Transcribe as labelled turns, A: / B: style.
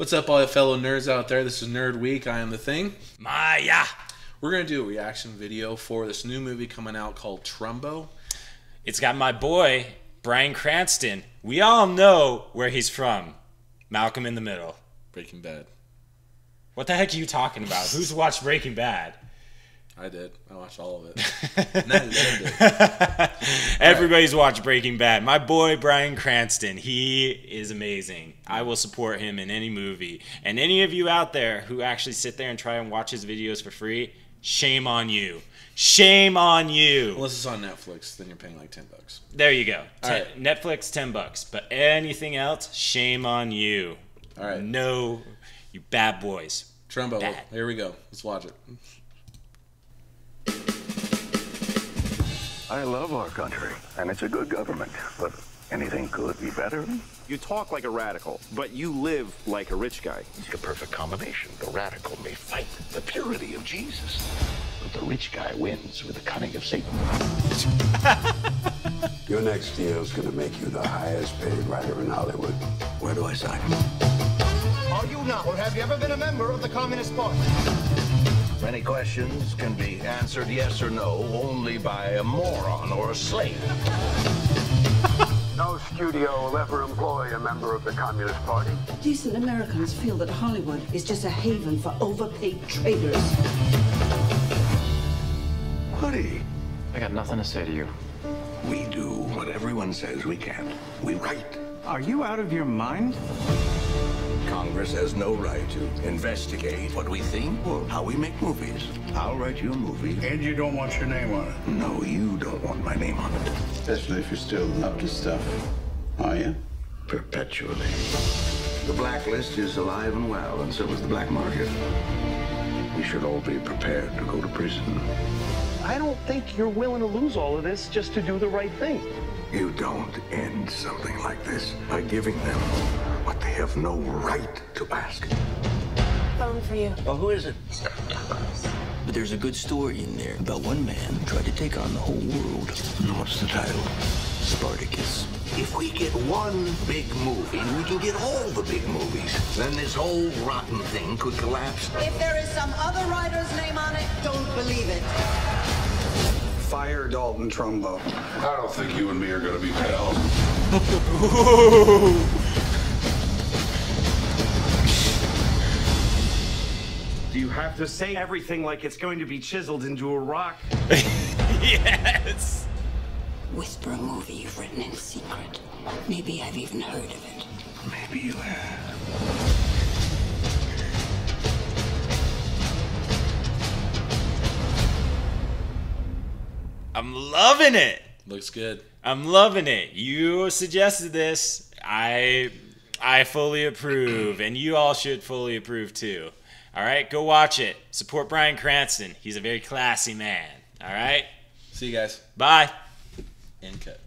A: What's up, all you fellow nerds out there? This is Nerd Week. I am the thing.
B: Miah.
A: We're gonna do a reaction video for this new movie coming out called Trumbo.
B: It's got my boy Bryan Cranston. We all know where he's from. Malcolm in the Middle.
A: Breaking Bad.
B: What the heck are you talking about? Who's watched Breaking Bad?
A: I did. I watched all of it. Ned- Ned did.
B: Everybody's watched Breaking Bad. My boy Bryan Cranston, he is amazing. I will support him in any movie. And any of you out there who actually sit there and try and watch his videos for free, shame on you. Shame on you.
A: Unless it's on Netflix, then you're paying like ten bucks.
B: There you go. Ten-
A: right.
B: Netflix, 10 bucks. But anything else, shame on you.
A: All right.
B: No, you bad boys.
A: Trumbo.
B: Bad.
A: Here we go. Let's watch it.
C: I love our country, and it's a good government, but anything could be better.
D: You talk like a radical, but you live like a rich guy.
C: It's a perfect combination. The radical may fight the purity of Jesus, but the rich guy wins with the cunning of Satan.
E: Your next deal is going to make you the highest paid writer in Hollywood.
C: Where do I sign?
F: Are you now, or have you ever been a member of the Communist Party?
C: Many questions can be answered yes or no only by a moron or a slave.
E: No studio will ever employ a member of the Communist Party.
G: Decent Americans feel that Hollywood is just a haven for overpaid traitors.
C: Buddy,
H: I got nothing to say to you.
C: we do what everyone says we can't. We write.
F: Are you out of your mind?
C: Congress has no right to investigate what we think or how we make movies. I'll write you a movie.
I: And you don't want your name on it.
C: No, you don't want my name on it.
E: Especially if you're still up to stuff. Are you?
C: Perpetually. The blacklist is alive and well, and so is the black market. We should all be prepared to go to prison.
F: I don't think you're willing to lose all of this just to do the right thing.
C: You don't end something like this by giving them what they have no right to ask.
J: phone for you.
C: Well, who is it?
K: But there's a good story in there about one man who tried to take on the whole world.
C: And What's the title?
K: Spartacus.
C: If we get one big movie, we can get all the big movies. Then this whole rotten thing could collapse.
G: If there is some other writer's name on it, don't believe it.
I: Fire Dalton Trumbo.
E: I don't think you and me are going to be pals.
F: Do you have to say everything like it's going to be chiseled into a rock?
B: yes.
G: Whisper a movie you've written in secret. Maybe I've even heard of it.
C: Maybe you have.
B: I'm loving it.
A: Looks good.
B: I'm loving it. You suggested this. I I fully approve, and you all should fully approve too. All right, go watch it. Support Bryan Cranston. He's a very classy man. All right,
A: See you guys.
B: bye.
A: End cut.